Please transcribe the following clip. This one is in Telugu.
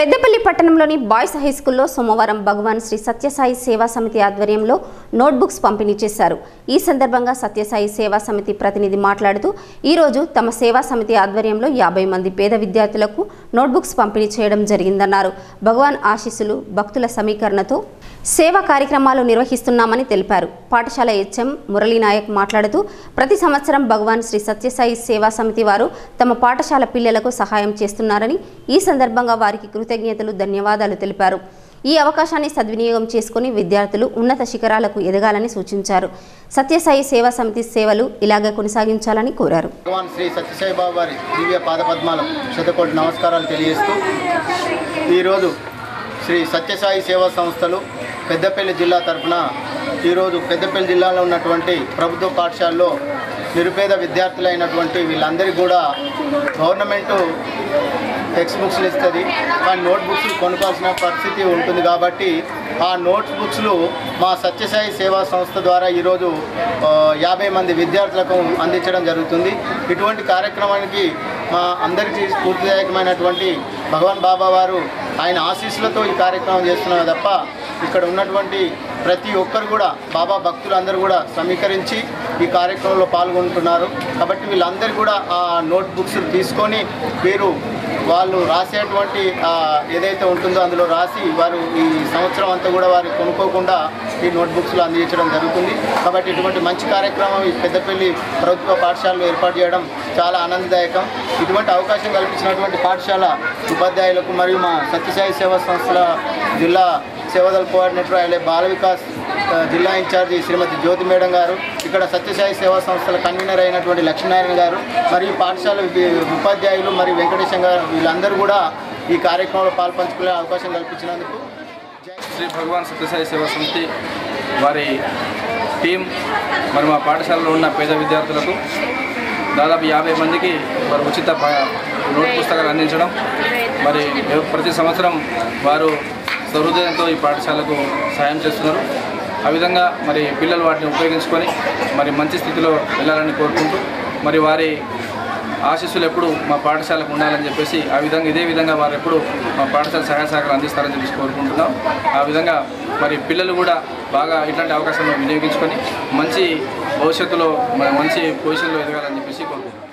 పెద్దపల్లి పట్టణంలోని బాయ్స్ హై స్కూల్లో సోమవారం భగవాన్ శ్రీ సత్యసాయి సేవా సమితి ఆధ్వర్యంలో నోట్బుక్స్ పంపిణీ చేశారు. ఈ సందర్భంగా సత్యసాయి సేవా సమితి ప్రతినిధి మాట్లాడుతూ ఈరోజు తమ సేవా సమితి ఆధ్వర్యంలో యాభై మంది పేద విద్యార్థులకు నోట్బుక్స్ పంపిణీ చేయడం జరిగిందన్నారు. భగవాన్ ఆశీస్సులు భక్తుల సమీకరణతో సేవా కార్యక్రమాలు నిర్వహిస్తున్నామని తెలిపారు. పాఠశాల హెచ్ఎం మురళీనాయక్ మాట్లాడుతూ ప్రతి సంవత్సరం భగవాన్ శ్రీ సత్యసాయి సేవా సమితి వారు తమ పాఠశాల పిల్లలకు సహాయం చేస్తున్నారని ఈ సందర్భంగా వారికి కృతజ్ఞతలు ధన్యవాదాలు తెలిపారు. ఈ అవకాశాన్ని సద్వినియోగం చేసుకుని విద్యార్థులు ఉన్నత శిఖరాలకు ఎదగాలని సూచించారు. సత్యసాయి సేవా సమితి సేవలు ఇలాగే కొనసాగించాలని కోరారు. భగవాన్ శ్రీ సత్యసాయి బాబు వారి దివ్య పాదపద్మాలు శతకోటి నమస్కారాలు తెలియజేస్తూ ఈరోజు శ్రీ సత్యసాయి సేవా సంస్థలు పెద్దపల్లి జిల్లా తరఫున ఈరోజు పెద్దపల్లి జిల్లాలో ఉన్నటువంటి ప్రభుత్వ పాఠశాలలో నిరుపేద విద్యార్థులైనటువంటి వీళ్ళందరికీ కూడా గవర్నమెంటు టెక్స్ట్ బుక్స్లు ఇస్తుంది. కానీ నోట్ బుక్స్లు కొనుక్కోవాల్సిన పరిస్థితి ఉంటుంది కాబట్టి ఆ నోట్ బుక్స్లు మా సత్యసాయి సేవా సంస్థ ద్వారా ఈరోజు యాభై మంది విద్యార్థులకు అందించడం జరుగుతుంది. ఇటువంటి కార్యక్రమానికి మా అందరికీ స్ఫూర్తిదాయకమైనటువంటి భగవాన్ బాబా వారు ఆయన ఆశీస్సులతో ఈ కార్యక్రమం చేస్తున్నారు తప్ప ఇక్కడ ఉన్నటువంటి ప్రతి ఒక్కరు కూడా బాబా భక్తులందరూ కూడా సమీకరించి ఈ కార్యక్రమంలో పాల్గొంటున్నారు. కాబట్టి వీళ్ళందరూ కూడా ఆ నోట్బుక్స్ తీసుకొని వీరు వాళ్ళు రాసేటువంటి ఏదైతే ఉంటుందో అందులో రాసి వారు ఈ సంవత్సరం అంతా కూడా వారు కొనుక్కోకుండా ఈ నోట్బుక్స్లో అందించడం జరుగుతుంది. కాబట్టి ఇటువంటి మంచి కార్యక్రమం ఈ పెద్దపల్లి ప్రభుత్వ పాఠశాలలో ఏర్పాటు చేయడం చాలా ఆనందదాయకం. ఇటువంటి అవకాశం కల్పించినటువంటి పాఠశాల ఉపాధ్యాయులకు మరియు మా సత్యసాయి సేవా సంస్థల జిల్లా సేవదల కోఆర్డినేటర్ అలాగే బాల వికాస్ జిల్లా ఇన్ఛార్జి శ్రీమతి జ్యోతి మేడం గారు ఇక్కడ సత్యసాయి సేవా సంస్థల కన్వీనర్ అయినటువంటి లక్ష్మీనారాయణ గారు మరియు పాఠశాల ఉపాధ్యాయులు మరియు వెంకటేశం గారు వీళ్ళందరూ కూడా ఈ కార్యక్రమంలో పాల్పంచుకునే అవకాశం కల్పించినందుకు శ్రీ భగవాన్ సత్యసాయి సేవా సమితి వారి టీం మరి మా పాఠశాలలో ఉన్న పేద విద్యార్థులకు దాదాపు యాభై మందికి వారు ఉచిత నోట్ పుస్తకాలు అందించడం మరి ప్రతి సంవత్సరం వారు సహృదయంతో ఈ పాఠశాలకు సహాయం చేస్తున్నారు. ఆ విధంగా మరి పిల్లలు వాటిని ఉపయోగించుకొని మరి మంచి స్థితిలో వెళ్ళాలని కోరుకుంటూ మరి వారి ఆశీస్సులు ఎప్పుడు మా పాఠశాలకు ఉండాలని చెప్పేసి ఆ విధంగా ఇదే విధంగా వారు ఎప్పుడు మా పాఠశాల సహాయ సహకారాలు అందిస్తారని చెప్పేసి కోరుకుంటున్నాం. ఆ విధంగా మరి పిల్లలు కూడా బాగా ఇట్లాంటి అవకాశాలను వినియోగించుకొని మంచి భవిష్యత్తులో మ- మంచి పొజిషన్లో ఎదగాలని చెప్పేసి కోరుకుంటున్నాం.